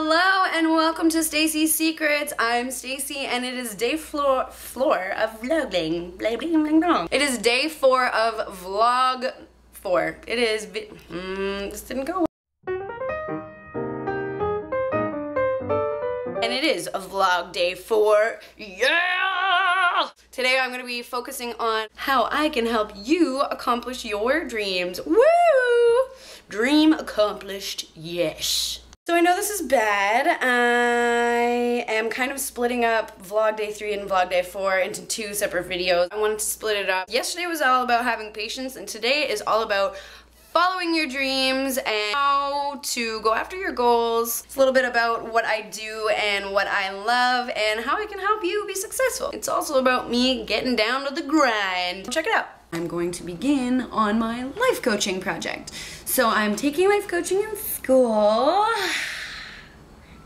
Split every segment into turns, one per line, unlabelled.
Hello and welcome to Stacey's Secrets. I'm Stacy and it is day floor floor of vlogging. Blah, blah, blah. It is day four of vlog four. It is. Mm, this didn't go. And it is a vlog day four. Yeah! Today I'm going to be focusing on how I can help you accomplish your dreams. Woo! Dream accomplished, yes. So I know this is bad. I am kind of splitting up vlog day three and vlog day four into two separate videos. I wanted to split it up. Yesterday was all about having patience and today is all about following your dreams and how to go after your goals. It's a little bit about what I do and what I love and how I can help you be successful. It's also about me getting down to the grind. Check it out. I'm going to begin on my life coaching project. So I'm taking life coaching in school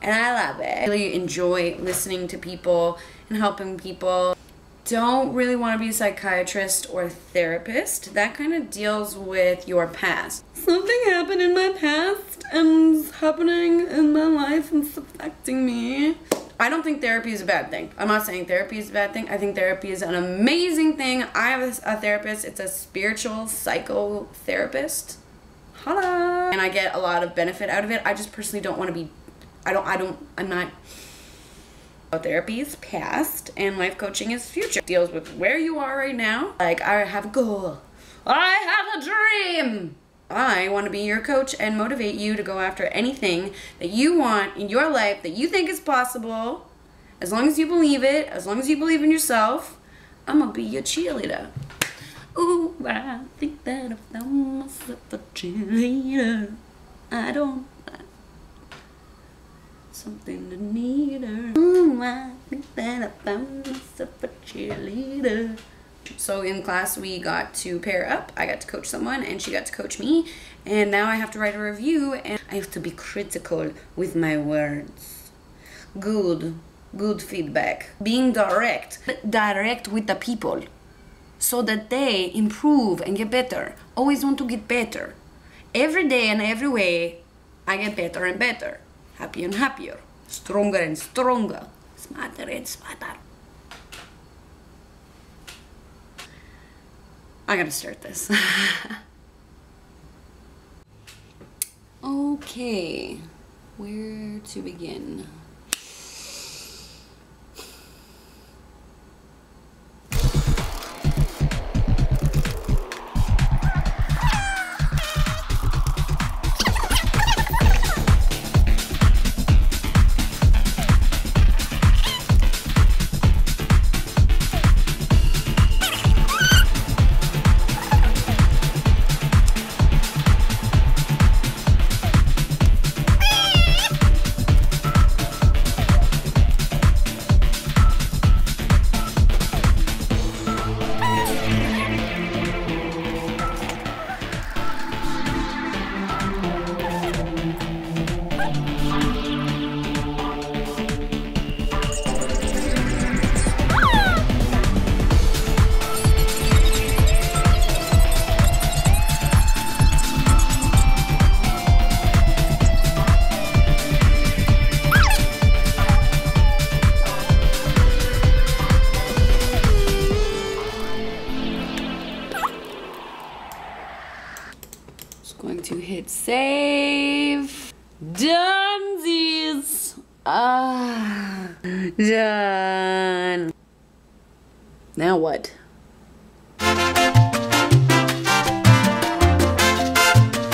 and I love it. I really enjoy listening to people and helping people. Don't really want to be a psychiatrist or therapist. That kind of deals with your past. Something happened in my past and it's happening in my life and it's affecting me. I don't think therapy is a bad thing. I'm not saying therapy is a bad thing. I think therapy is an amazing thing. I have a, therapist. It's a spiritual psychotherapist. Holla! And I get a lot of benefit out of it. I just personally don't want to be, I don't, I don't, I'm not, therapy is past and life coaching is future. Deals with where you are right now. Like I have a goal. I have a dream. I want to be your coach and motivate you to go after anything that you want in your life that you think is possible. As long as you believe it, as long as you believe in yourself, I'm going to be your cheerleader. Ooh, I think that I found myself a cheerleader. I don't something to need her. Ooh, I think that I found myself a cheerleader. So in class, we got to pair up. I got to coach someone, and she got to coach me. And now I have to write a review, and I have to be critical with my words. Good, good feedback. Being direct, direct with the people, so that they improve and get better. Always want to get better. Every day and every way, I get better and better, happier and happier, stronger and stronger, smarter and smarter. I gotta start this. okay, where to begin? To hit save. Dunesies. Ah, done. Now what?